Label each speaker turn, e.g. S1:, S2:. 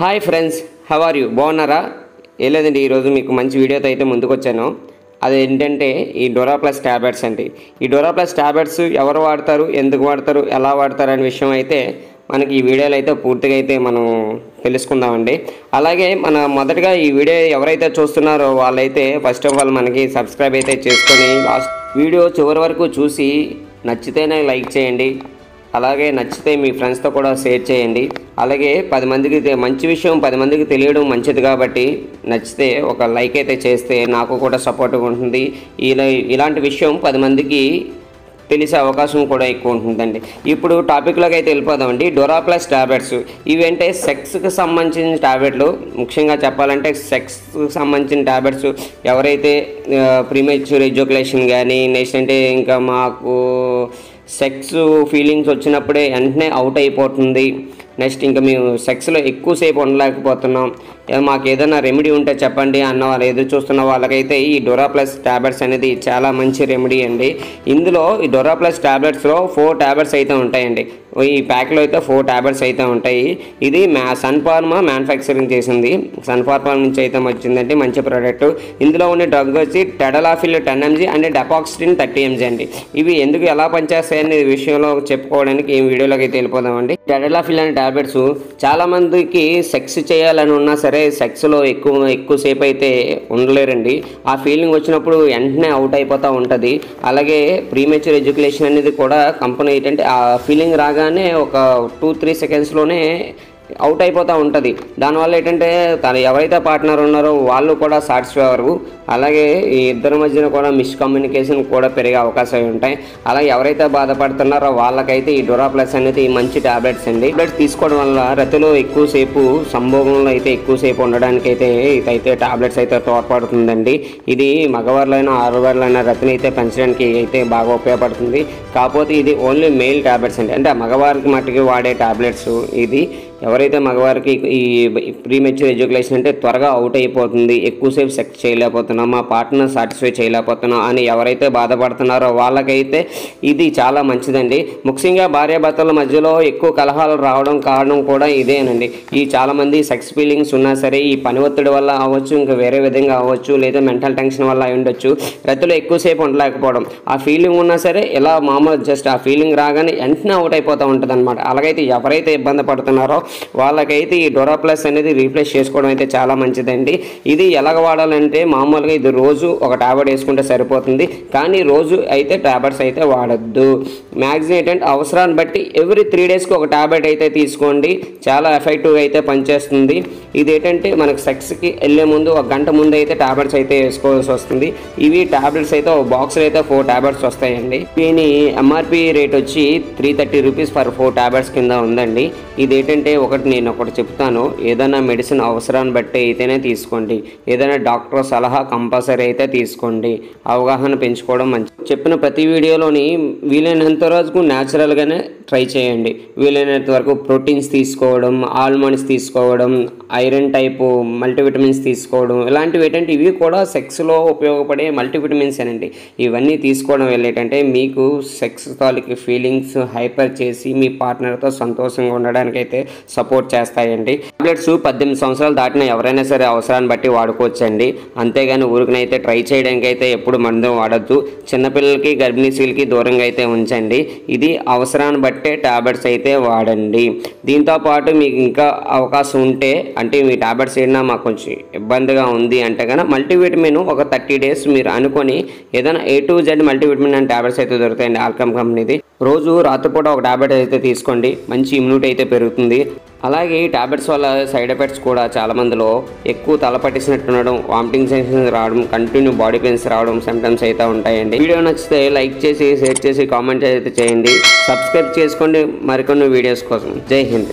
S1: Hi friends how are you బాగున్నారా? ఏ లేదండి ఈరోజు మీకు మంచి వీడియోతో అయితే ముందుకు వచ్చాను అదేంటంటే ఈ డోరా ప్లస్ ట్యాబ్లెట్స్ అండి. ఈ డోరా ప్లస్ ట్యాబ్లెట్స్ ఎవరు వాడతారు ఎందుకు వాడతారు ఎలా వాడతారు అనే విషయం అయితే మనకి ఈ వీడియోలో అయితే పూర్తిగా అయితే మనం తెలుసుకుందామండి. అలాగే మన మొదటగా ఈ వీడియో ఎవరైతే చూస్తున్నారో వాళ్ళైతే ఫస్ట్ ఆఫ్ ఆల్ మనకి సబ్స్క్రైబ్ అయితే చేసుకొని లాస్ట్ వీడియో చివరి వరకు చూసి నచ్చితేనే లైక్ చేయండి. అలాగే నచ్చితే మీ ఫ్రెండ్స్తో కూడా షేర్ చేయండి. అలాగే పది మందికి మంచి విషయం పది మందికి తెలియడం మంచిది కాబట్టి నచ్చితే ఒక లైక్ అయితే చేస్తే నాకు కూడా సపోర్ట్గా ఉంటుంది. ఇలా ఇలాంటి విషయం పది మందికి తెలిసే అవకాశం కూడా ఎక్కువ ఉంటుందండి. ఇప్పుడు టాపిక్లోకి అయితే వెళ్ళిపోదామండి. డోరా ప్లస్ టాబ్లెట్స్ ఇవి అంటే సెక్స్కి సంబంధించిన టాబ్లెట్లు ముఖ్యంగా చెప్పాలంటే సెక్స్కి సంబంధించిన టాబ్లెట్స్ ఎవరైతే ప్రీమెచ్యూర్ ఎడ్యుకేషన్ కానీ నెక్స్ట్ అంటే ఇంకా మాకు సెక్స్ ఫీలింగ్స్ వచ్చినప్పుడే వెంటనే అవుట్ అయిపోతుంది. నెక్స్ట్ ఇంకా మేము సెక్స్లో ఎక్కువసేపు ఉండలేకపోతున్నాం. మాకు ఏదైనా రెమెడీ ఉంటే చెప్పండి అన్న వాళ్ళు ఎదురు చూస్తున్న వాళ్ళకైతే ఈ డొరా ప్లస్ ట్యాబ్లెట్స్ అనేది చాలా మంచి రెమెడీ అండి. ఇందులో ఈ డొరా ప్లస్ ట్యాబ్లెట్స్లో ఫోర్ ట్యాబ్లెట్స్ అయితే ఉంటాయండి. ఈ ప్యాక్లో అయితే ఫోర్ ట్యాబ్లెట్స్ అయితే ఉంటాయి. ఇది మ్యా సన్ ఫార్మా మ్యానుఫ్యాక్చరింగ్ చేసింది. సన్ ఫార్మా నుంచి అయితే వచ్చిందండి మంచి ప్రోడక్ట్. ఇందులో ఉన్న డ్రగ్ వచ్చి tadalafil ten MG and dapoxetine thirty MG అండి. ఇవి ఎందుకు ఎలా పనిచేస్తాయి అనే విషయంలో చెప్పుకోవడానికి ఈ వీడియోలోకి అయితే వెళ్ళిపోదామండి. టెడలాఫిల్ అనే టాబ్లెట్స్ చాలా మందికి సెక్స్ చేయాలని ఉన్నా సరే సెక్స్లో ఎక్కువ ఎక్కువసేపు అయితే ఉండలేరండి. ఆ ఫీలింగ్ వచ్చినప్పుడు వెంటనే అవుట్ అయిపోతూ ఉంటుంది. అలాగే ప్రీమేచర్ ఎడ్యుకేషన్ అనేది కూడా కంపెనీ ఏంటంటే ఆ ఫీలింగ్ రాగా రాగానే ఒక టూ త్రీ సెకండ్స్లోనే అవుట్ అయిపోతూ ఉంటుంది. దానివల్ల ఏంటంటే తను ఎవరైతే పార్ట్నర్ ఉన్నారో వాళ్ళు కూడా సాటిస్ఫై అవ్వరు. అలాగే ఈ ఇద్దరి మధ్యన కూడా మిస్కమ్యూనికేషన్ కూడా పెరిగే అవకాశాలు ఉంటాయి. అలాగే ఎవరైతే బాధపడుతున్నారో వాళ్ళకైతే ఈ డొరా ప్లస్ అనేది మంచి టాబ్లెట్స్ అండి. టాబ్లెట్స్ తీసుకోవడం వల్ల రతిలో ఎక్కువసేపు సంభోగంలో అయితే ఎక్కువసేపు ఉండడానికి అయితే ఇదైతే టాబ్లెట్స్ అయితే తోడ్పడుతుందండి. ఇది మగవాళ్ళైనా ఆడవాళ్ళైనా రతిని అయితే పెంచడానికి అయితే బాగా ఉపయోగపడుతుంది. కాకపోతే ఇది ఓన్లీ మెయిల్ టాబ్లెట్స్ అండి. అంటే మగవారికి మట్టుకి వాడే టాబ్లెట్స్ ఇది. ఎవరైతే మగవారికి ఈ ప్రీమెచ్యూర్ ఎడ్యుకేషన్ అంటే త్వరగా అవుట్ అయిపోతుంది ఎక్కువసేపు సెక్స్ చేయలేకపోతున్నాం మా పార్ట్నర్ సాటిస్ఫై చేయలేకపోతున్నాం అని ఎవరైతే బాధపడుతున్నారో వాళ్ళకైతే ఇది చాలా మంచిదండి. ముఖ్యంగా భార్యాభర్తల మధ్యలో ఎక్కువ కలహాలు రావడం కారణం కూడా ఇదేనండి. ఈ చాలామంది సెక్స్ ఫీలింగ్స్ ఉన్నా సరే ఈ పని ఒత్తిడి వల్ల అవ్వచ్చు ఇంకా వేరే విధంగా అవ్వచ్చు లేదా మెంటల్ టెన్షన్ వల్ల అయి ఉండొచ్చు. రైతులు ఎక్కువసేపు ఉండలేకపోవడం. ఆ ఫీలింగ్ ఉన్నా సరే ఇలా మామూలు జస్ట్ ఆ ఫీలింగ్ రాగానే వెంటనే అవుట్ అయిపోతూ ఉంటుంది అనమాట అలాగైతే ఎవరైతే ఇబ్బంది పడుతున్నారో వాళ్ళకైతే ఈ డొరా ప్లస్ అనేది రీప్లేస్ చేసుకోవడం అయితే చాలా మంచిదండి. ఇది ఎలాగ వాడాలంటే మామూలుగా ఇది రోజు ఒక టాబ్లెట్ వేసుకుంటే సరిపోతుంది. కానీ రోజు అయితే టాబ్లెట్స్ అయితే వాడద్దు. మ్యాక్సిమం ఏంటంటే అవసరాన్ని బట్టి ఎవ్రీ త్రీ డేస్కి ఒక టాబ్లెట్ అయితే తీసుకోండి. చాలా ఎఫెక్టివ్గా అయితే పనిచేస్తుంది. ఇది ఏంటంటే మనకు సెక్స్కి వెళ్ళే ముందు ఒక గంట ముందు అయితే టాబ్లెట్స్ అయితే వేసుకోవాల్సి వస్తుంది. ఇవి టాబ్లెట్స్ అయితే ఒక బాక్స్లో అయితే ఫోర్ ట్యాబ్లెట్స్ వస్తాయండి. దీని ఎంఆర్పి రేట్ వచ్చి three thirty rupees per four tablets కింద ఉందండి. ఇది ఏంటంటే ఒకటి నేను ఒకటి చెప్తాను. ఏదైనా మెడిసిన్ అవసరాన్ని బట్టి అయితేనే తీసుకోండి. ఏదైనా డాక్టర్ సలహా కంపల్సరీ అయితే తీసుకోండి. అవగాహన పెంచుకోవడం మంచి చెప్పిన ప్రతి వీడియోలోని వీలైనంత వరకు న్యాచురల్గానే ట్రై చేయండి. వీలైనంత వరకు ప్రోటీన్స్ తీసుకోవడం ఆల్మండ్స్ తీసుకోవడం ఐరన్ టైపు మల్టీవిటమిన్స్ తీసుకోవడం ఇలాంటివి ఏంటంటే ఇవి కూడా సెక్స్లో ఉపయోగపడే మల్టీవిటమిన్స్ అనండి. ఇవన్నీ తీసుకోవడం వల్ల ఏంటంటే మీకు సెక్స్ తాలూకు ఫీలింగ్స్ హైపర్ చేసి మీ పార్ట్నర్తో సంతోషంగా ఉండడానికైతే సపోర్ట్ చేస్తాయండి. టాబ్లెట్స్ పద్దెనిమిది సంవత్సరాలు దాటిన ఎవరైనా సరే అవసరాన్ని బట్టి వాడుకోవచ్చండి. అంతేగాని ఊరికనైతే ట్రై చేయడానికి అయితే ఎప్పుడు మందు వాడద్దు. చిన్నపిల్లలకి గర్భిణీ దూరంగా అయితే ఉంచండి. ఇది అవసరాన్ని బట్టే టాబ్లెట్స్ అయితే వాడండి. దీంతో పాటు మీకు ఇంకా అవకాశం ఉంటే అంటే మీ టాబ్లెట్స్ ఏదైనా మాకు కొంచెం ఇబ్బందిగా ఉంది అంటే కనుక మల్టీవిటమిన్ ఒక థర్టీ డేస్ మీరు అనుకొని ఏదైనా A to Z multivitamin and tablets అయితే దొరుకుతాయండి. ఆల్కమ్ కంపెనీది. రోజు రాత్రిపూట ఒక టాబ్లెట్ అయితే తీసుకోండి. మంచి ఇమ్యూనిటీ అయితే పెరుగుతుంది. అలాగే ఈ ట్యాబ్లెట్స్ వల్ల సైడ్ ఎఫెక్ట్స్ కూడా చాలా మందిలో ఎక్కువ తల పట్టేసినట్టు ఉండడం వామిటింగ్ సెన్సేషన్ రావడం కంటిన్యూ బాడీ పెయిన్స్ రావడం సిమ్టమ్స్ అయితే ఉంటాయండి. వీడియో నచ్చితే లైక్ చేసి షేర్ చేసి కామెంట్ అయితే చేయండి. సబ్స్క్రైబ్ చేసుకోండి. మరికొన్ని వీడియోస్ కోసం. జై హింద్.